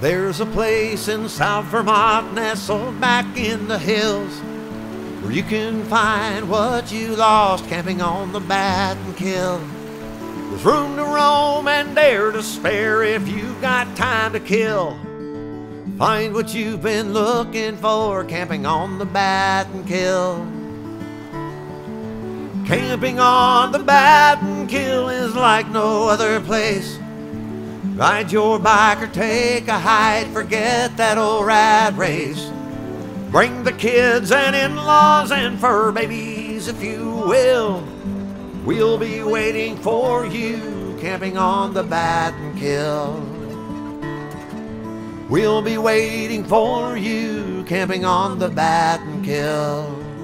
There's a place in South Vermont nestled back in the hills where you can find what you lost camping on the Battenkill. There's room to roam and air to spare if you've got time to kill. Find what you've been looking for camping on the Battenkill. Camping on the Batten like no other place. Ride your bike or take a hike, forget that old rat race. Bring the kids and in-laws and fur babies if you will. We'll be waiting for you camping on the Battenkill. We'll be waiting for you camping on the Battenkill.